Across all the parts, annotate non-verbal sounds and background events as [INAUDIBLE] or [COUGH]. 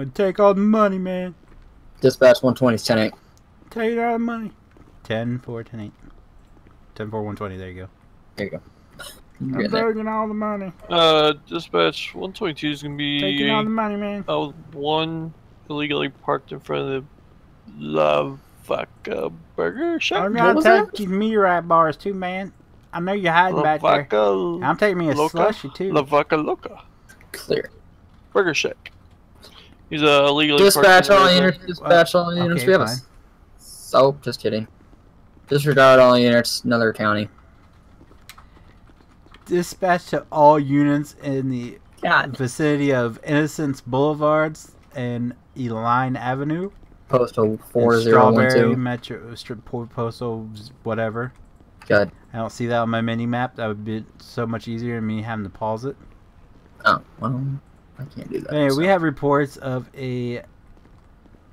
Would take all the money, man. Dispatch 120 10 8. Take all the money. 10 4 10 8. 10 4 120. There you go. There you go. I'm You're in there. taking all the money. Uh, dispatch 122 is gonna be. Taking all the money, man. uh, one illegally parked in front of the La Vaca Burger Shack. I'm gonna take that? these meteorite bars too, man. I know you're hiding La back there. Vaca, I'm taking me a Loca? slushy too. La Vaca Loca Clear. Burger Shack. He's uh, illegally Dispatch all units. Dispatch all okay, units. we have a. fine. s- Oh, just kidding. Disregard all units. Another county. Dispatch to all units in the God. vicinity of Innocence Boulevards and Elgin Avenue. Postal in four zero one Strawberry two. Metro Strip Postal whatever. Good. I don't see that on my mini map. That would be so much easier than me having to pause it. Oh well, I can't do that. Anyway, we have reports of a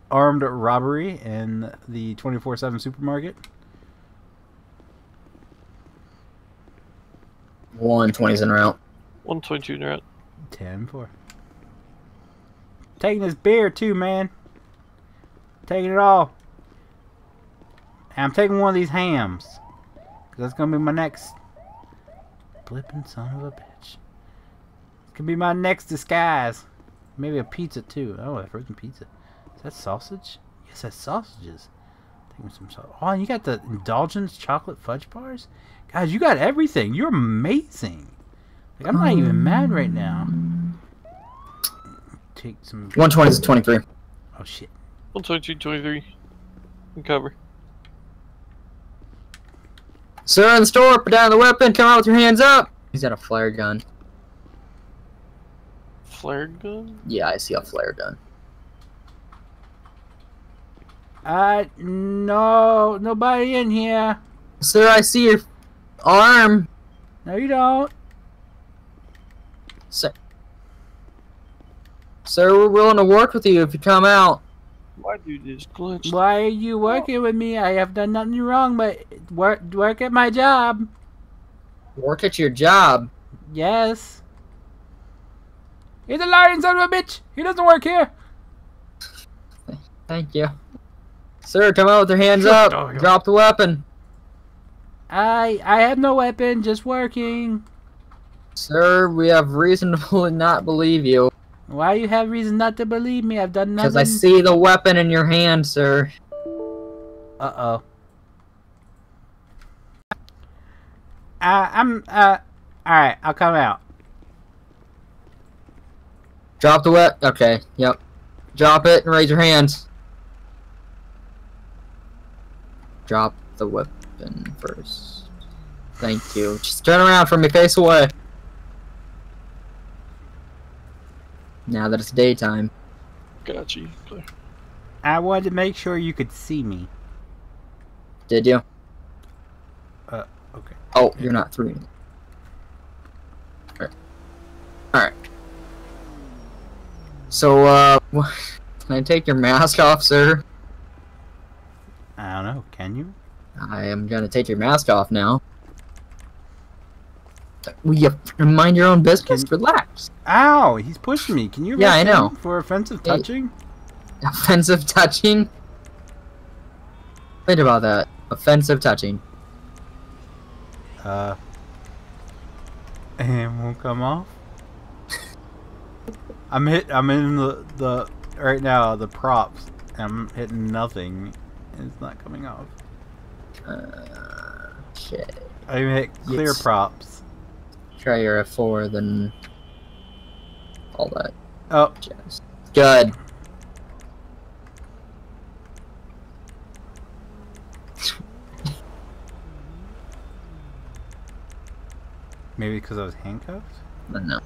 armed robbery in the 24/7 supermarket. one twenties in route. 122 in route. 10 4. Taking this beer too, man. Taking it all. And I'm taking one of these hams. 'Cause that's gonna be my next flipping son of a bitch. It's gonna be my next disguise. Maybe a pizza too. Oh, a freaking pizza. Is that sausage? Yes, that's sausages. Taking some sauce. Oh, and you got the indulgence chocolate fudge bars? Guys, you got everything. You're amazing. Like, I'm not even mad right now. Take some. One twenties twenty three. Uh, Oh shit. 122, 23. In cover. Sir in the store, put down the weapon. Come out with your hands up. He's got a flare gun. Flare gun? Yeah, I see a flare gun. Uh, no, nobody in here. Sir, I see your arm. No, you don't. Sir, Sir, we're willing to work with you if you come out. Why do this glitch? Why are you working with me? I have done nothing wrong, but work work at my job. Work at your job. Yes. He's a lying son of a bitch. He doesn't work here. Thank you. Sir, come out with your hands [LAUGHS] up. the hell. Drop the weapon. I I have no weapon, just working. Sir, we have reason to not believe you. Why you have reason not to believe me? I've done nothing. Because I see the weapon in your hand, sir. Uh oh. Uh, I'm uh. All right, I'll come out. Drop the weapon. Okay, yep. Drop it and raise your hands. Drop the weapon first. Thank you. Just turn around from me, face away. Now that it's daytime. Gotcha. Clear. I wanted to make sure you could see me. Did you? Uh, okay. Oh, you're not through. Alright. Alright. So, uh, [LAUGHS] can I take your mask off, sir? I don't know. Can you? I am gonna take your mask off now. Will you mind your own business? Can- Relax. Ow! He's pushing me. Can you? Yeah, I know. For offensive Hey. touching. Offensive touching? Think about that. Offensive touching. Uh. [LAUGHS] And won't come off. I'm hit. I'm in the the right now the props. and I'm hitting nothing. and It's not coming off. Uh, shit. I even hit clear Yes. props. Try your F4, then all that Oh, jazz. Good. maybe because I was handcuffed. No.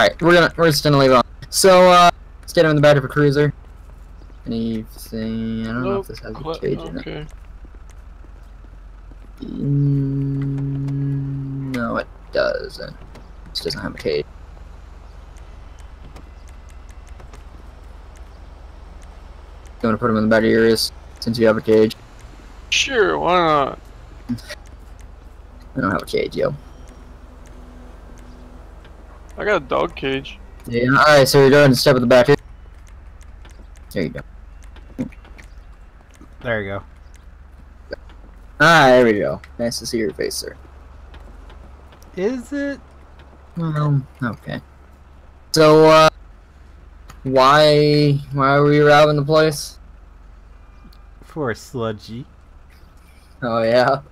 Alright, alright, we're gonna we're just gonna leave it on. So uh stayed on the back of a cruiser. Anything I don't know if this has a cage in it. Mm, no it doesn't. This doesn't have a cage. You wanna put him in the back of your ears since you have a cage? Sure, why not? I don't have a cage, yo. I got a dog cage. Yeah. All right. So you're doing step at the back here. There you go. There you go. Ah, there we go. Nice to see your face, sir. Is it? Um. Okay. So, uh, why why were you robbing the place? For a sludgy. Oh yeah.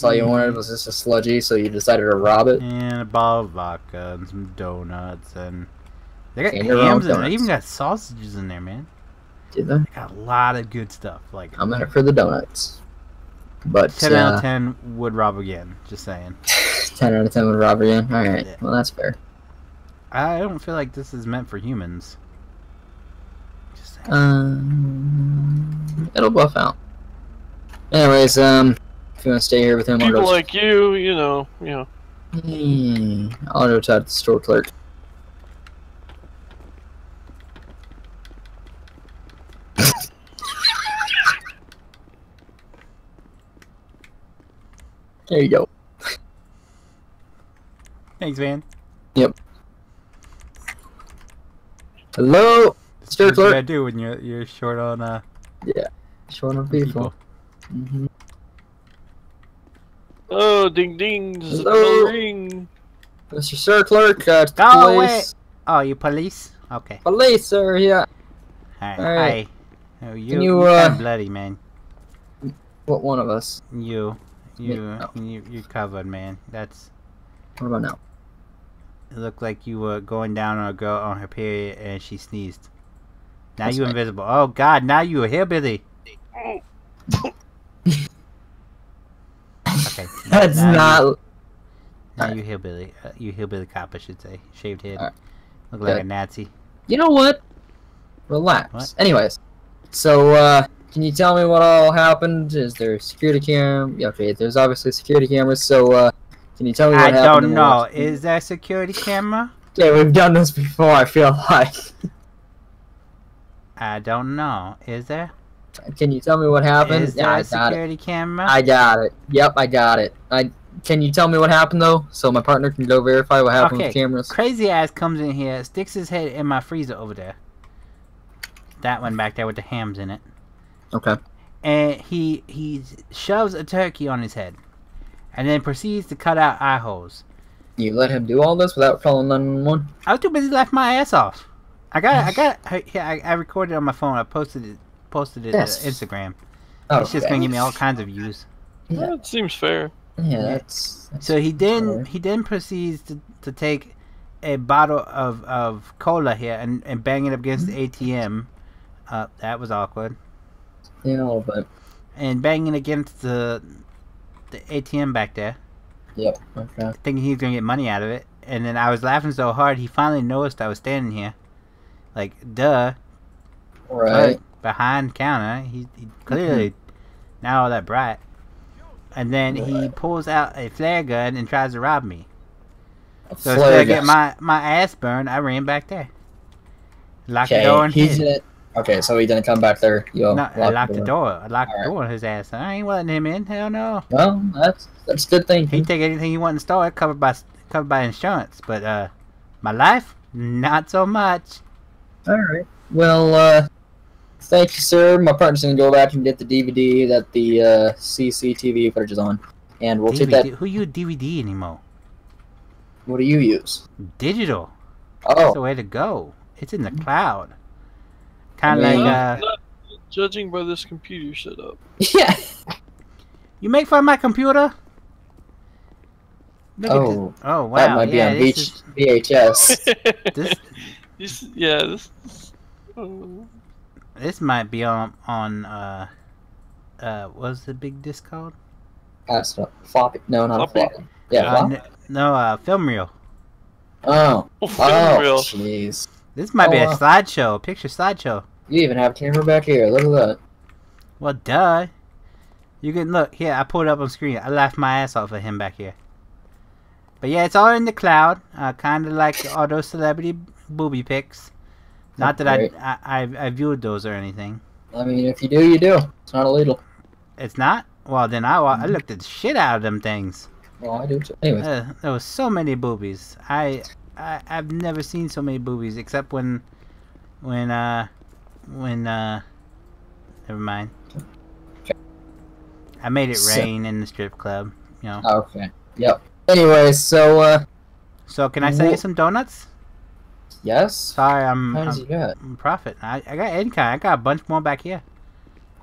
That's all you wanted was just a sludgy, so you decided to rob it. And a bottle of vodka and some donuts and they got And hams in there. They even got sausages in there, man. Did they? They got a lot of good stuff. Like I'm in it for the donuts. But ten out of uh, ten would rob again. Just saying. [LAUGHS] 10 out of 10 would rob again. Alright, Yeah. well, that's fair. I don't feel like this is meant for humans. Just saying. Um, it'll buff out. Anyways, um, if you want to stay here with him, I'll People go. like you, you know, you know. Hmm, I'll go talk to the store clerk. [LAUGHS] there you go. Thanks, man. Yep. Hello, That's Store what you clerk. gotta do when you're you're short on uh showing up people. people. hmm Oh, ding ding, does the Hello? bell ring? Mr. Sir Clerk, uh, Go away. police. Oh, you police? Okay. Police, sir, yeah. Hi. Alright. Hi. Oh, you, you, you uh, bloody, man. What one of us? You. You, oh. you, you covered, man. That's. What about now? It looked like you were going down on a girl on her period and she sneezed. Now That's you right. invisible. Oh God! Now you a hillbilly. [LAUGHS] Okay. That's [LAUGHS] now not. You, now Alright. you hillbilly. Uh, you hillbilly cop, I should say. Shaved head. Alright. Look like Good. a Nazi. You know what? Relax. What? Anyways, so uh, can you tell me what all happened? Is there security cam? yeah, Okay, there's obviously security cameras. So uh, can you tell me what I happened? don't know. Is there a security camera? Okay, we've done this before. I feel like. [LAUGHS] I don't know. Is there? Can you tell me what happened? Is yeah, I got it. security camera? I got it. Yep, I got it. I. Can you tell me what happened though, so my partner can go verify what happened with Okay, the cameras? Crazy ass comes in here, sticks his head in my freezer over there. That one back there with the hams in it. Okay. And he he shoves a turkey on his head. And then proceeds to cut out eye holes. You let him do all this without calling 911? I was too busy laughing my ass off. I got I got I, yeah, I, I recorded it on my phone. I posted it posted it Yes. to Instagram. Oh, It's just gonna give me all kinds of views. Yeah. That seems fair. Yeah, that's. that's So he then alright. he then proceeds to, to take a bottle of, of cola here and, and bang it up against the ATM. Uh, that was awkward. Yeah, a little bit. And banging against the the ATM back there, Yep. Okay. thinking he's gonna get money out of it. And then I was laughing so hard he finally noticed I was standing here. Like, duh. Right. But behind counter, he, he clearly not all that bright. And then he pulls out a flare gun and tries to rob me. So instead of gun. my, my ass burned, I ran back there. Locked the door and he hid. didn't. Okay, so he didn't come back there. You No, I locked the door. I locked the door on his ass. I ain't letting him in. Hell no. Well, that's that's a good thing. He take anything he want in the store, covered by covered by insurance. But uh, my life, not so much. All right. Well, uh, thank you, sir. My partner's gonna go back and get the DVD that the uh, CCTV footage is on, and we'll take that. Who use DVD anymore? What do you use? Digital. Oh, That's the way to go. It's in the cloud. Kind of I like mean- uh, Not judging by this computer setup. [LAUGHS] yeah. you make fun of my computer. Look at Oh, this. Oh wow! that might yeah, be on this beach VHS. [LAUGHS] This- [LAUGHS] This- yeah, this. oh. This might be on on uh uh what's the big disc called? That's not floppy. No, not Floppy? floppy. Yeah. Uh, flop- no, uh, film reel. Oh. Oh, Oh. film reel. Jeez. This might be Oh, a wow. slideshow, a picture slideshow. You even have a camera back here. Look at that. Well, duh. You can look here. I pulled it up on screen. I laughed my ass off at him back here. But yeah, it's all in the cloud. Uh, kind of like all those celebrity booby pics. Not that I, I I I viewed those or anything. I mean, if you do, you do. It's not illegal. It's not. Well, then I I looked at the shit out of them things. Well, I do too. Anyways. Uh, there was so many boobies. I I I've never seen so many boobies except when when uh when uh never mind. I made it So- rain in the strip club. You know. Okay. Yep. Anyway, so uh, So can I sell you some donuts? Yes. Sorry, I'm, How does I'm, he got? I'm profit. I, I got income. I got a bunch more back here.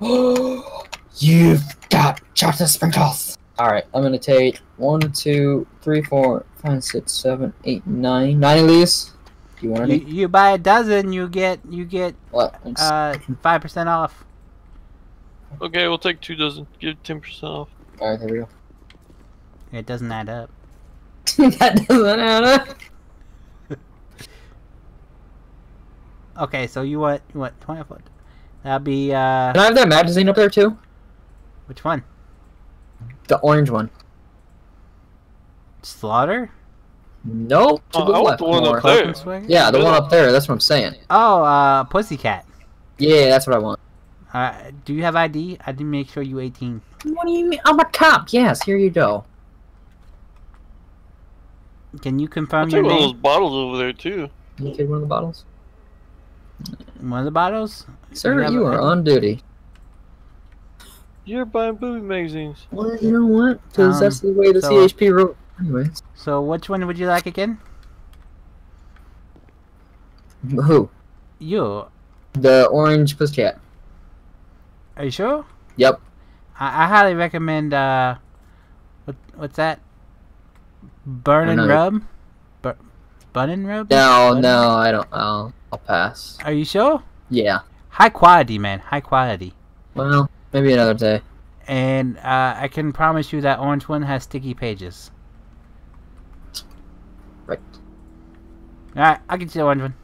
[GASPS] You've got chocolate sprinkles. All right, I'm gonna take one, two, three, four, five, six, seven, eight, nine, nine of these. You want You, any? you buy a dozen, you get you get What? Uh five percent off. Okay, we'll take two dozen. Give ten percent off. All right, here we go. It doesn't add up. [LAUGHS] that doesn't add up. Okay, so you want you want twenty foot? That'd be uh Can I have that magazine up there too? which one? The orange one. Slaughter? Nope. To Oh, the I want left the one more. up there. Yeah, the one up there. That's what I'm saying. Oh, uh, Pussycat. Yeah, that's what I want. Uh, do you have ID? I didn't make sure you 18. What do you mean? I'm a cop. Yes, here you go. Can you I'll confirm take your one of those bottles over there too. Can You take one of the bottles, One of the bottles? sir. have You are on duty. You're buying booby magazines. Well, you know what? Because Um, that's the way the so- CHP wrote. Anyways, So which one would you like again? who? You. The orange pussycat. Are you sure? Yep. I, I highly recommend, uh, what, what's that? Burn and Another- Rub? And Rub? No, Bun- no, I don't. I'll, I'll pass. Are you sure? Yeah. High quality, man. High quality. Well, maybe another day. And uh, I can promise you that orange one has sticky pages. Right. Alright, I'll get you the orange one.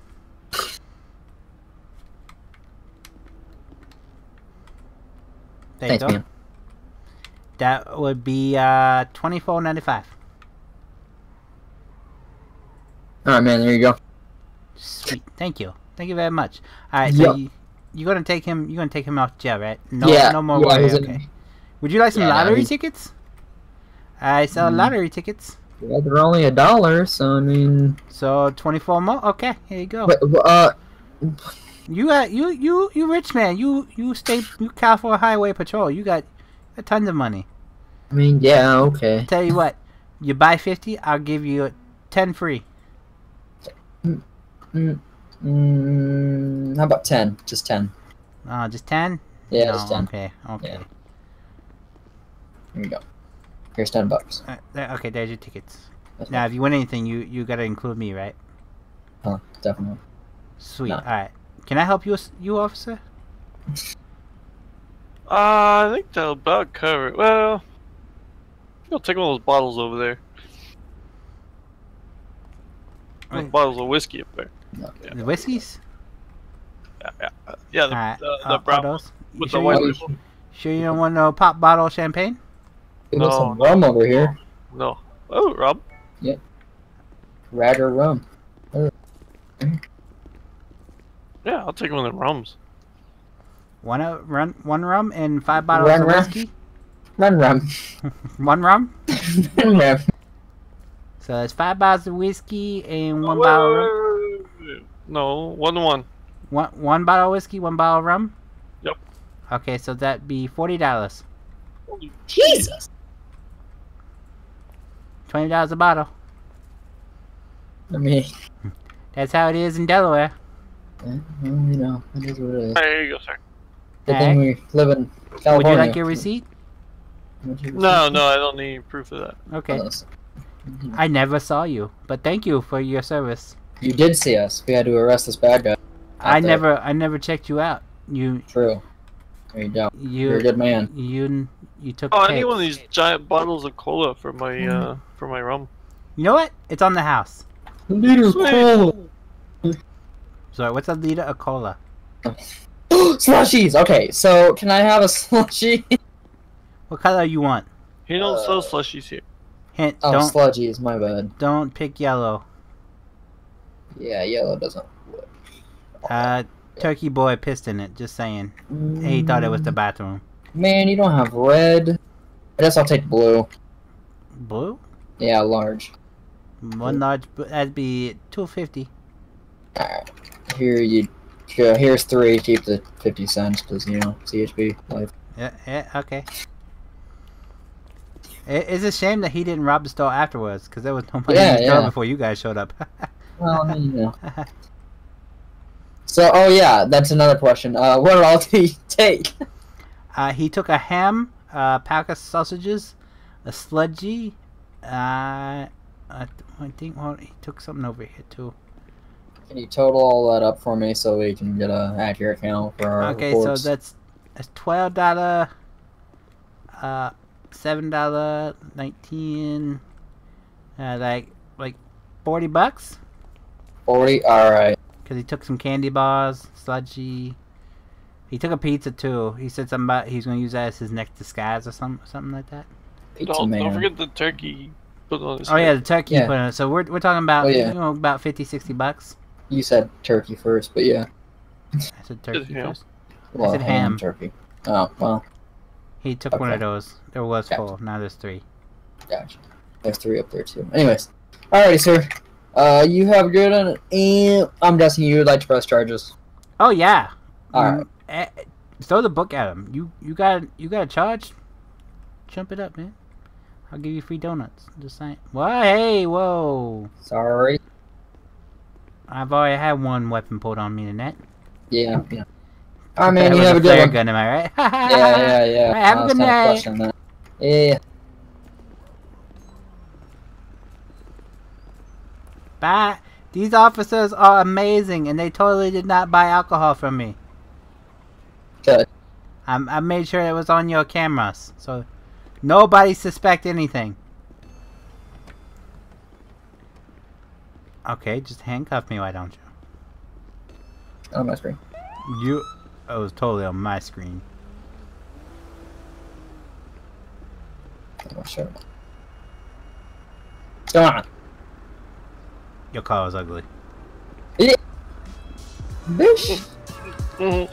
There Thanks, you go. man. That would be uh twenty four ninety five. All right, man. There you go. Sweet. Thank you. Thank you very much. Alright, so Yep. you, you're gonna take him you're gonna take him off jail, right? No yeah. no more yeah, worry, okay. Would you like some Yeah, lottery he- tickets? I sell Mm. lottery tickets. yeah, they're only a dollar, so I mean, So twenty four more? Okay, here you go. but, uh, You got you you you rich man. You you stay you California Highway Patrol. You got, got tons of money. I mean, yeah, okay. Tell you what, you buy fifty, I'll give you ten free. Mm, mm, how about ten? Just ten. Uh, just ten? Yeah, No, just ten. Okay, okay. Yeah. Here you go. Here's ten bucks. Uh, there, okay, there's your tickets. That's Now, fine. if you win anything, you you gotta include me, right? Huh, definitely. Sweet. No. All right. Can I help you, you officer? Uh, I think that'll about cover it. Well, I'll take one of those bottles over there. Those Wait. bottles of whiskey up there. Yeah. The whiskeys? Yeah, yeah, uh, yeah. The, All right. the, uh, the are brown those? You with sure the you white don't- label. Sure you don't want no pop bottle of champagne? We got No, some no. rum over here. No. Oh, Rob. Ragga rum. Yeah, I'll take one of the rums. One uh, run one rum and five bottles Run of rum. whiskey. Run rum. [LAUGHS] One rum. [LAUGHS] Run rum. So it's five bottles of whiskey and one Wait, bottle. Of rum. No, one to one. One one bottle of whiskey, one bottle of rum. Yep. Okay, so that'd be forty dollars. Jesus. Twenty dollars a bottle. I mean, That's how it is in Delaware. eh, well, you know, it is what it is. There you go, sir. Good thing we live in California. Would you like your receipt? You No, no, I don't need proof of that. Okay. Yes. I never saw you, but thank you for your service. You did see us. We had to arrest this bad guy. I there. never, I never checked you out. You, True. There you go. You're a good man. you, you took. Oh, I need one of these giant bottles of cola for my uh for my rum. You know what? It's on the house. Leader Sweet. cola. Sorry, what's a liter of cola? [GASPS] Slushies. Okay, so can I have a [LAUGHS] slushie? What color you want? He don't Uh, sell slushies here. Hint: Oh, don't, sludgies. My bad. don't pick yellow. Yeah, yellow doesn't. work. Uh, Turkey boy pissed in it. Just saying. He thought it was the bathroom. Man, you don't have red. I guess I'll take blue. Blue? Yeah, large. One large, that'd be two fifty. Alright. Here you go. Here's three. Keep the 50 cents because, you know, CHP life. Yeah, yeah, okay. It, it's a shame that he didn't rob the store afterwards, because there was nobody Yeah, in the store yeah. before you guys showed up. [LAUGHS] Well, I mean, you [LAUGHS] know. So, oh yeah, that's another question. Uh, what all [LAUGHS] did he take? uh, he took a ham, a pack of sausages, a sludgy. Uh, I, I think well, he took something over here too. Can you total all that up for me so we can get a accurate count for our Okay, reports? so that's that's twelve dollar, uh, seven dollar, nineteen, uh, like like forty bucks. 40? Alright. Because he took some candy bars, sludgy. He took a pizza too. He said something about he's going to use that as his next disguise or some, something like that. Pizza Don't, man. don't forget the turkey put on his Oh, yeah, the turkey. Yeah. put in it. So we're, we're talking about, Oh, yeah. you know, about 50, 60 bucks. You said turkey first, but yeah. I said turkey first. Well, said ham. turkey. Oh, well, He took one of those. There was Gotcha. four. Now there's three. gotcha. There's three up there too. Anyways. Alrighty, sir. Uh, you have good one, and I'm guessing you would like to press charges. Oh, yeah. All Mm, right. eh, throw the book at him. You you got you got a charge? Jump it up, man. I'll give you free donuts. Just saying. Why? hey, whoa. Sorry. I've already had one weapon pulled on me tonight. Yeah, yeah. Man, That you have a good one. gun, am I right? [LAUGHS] Yeah, yeah, yeah. Alright, have a I was good night. Yeah. Bye. These officers are amazing, and they totally did not buy alcohol from me. Good. I, I made sure it was on your cameras, so nobody suspect anything. Okay, just handcuff me, why don't you? On my screen. You, it was totally on my screen. Oh, sure. Go on. Your car is ugly. Bish. Mhm.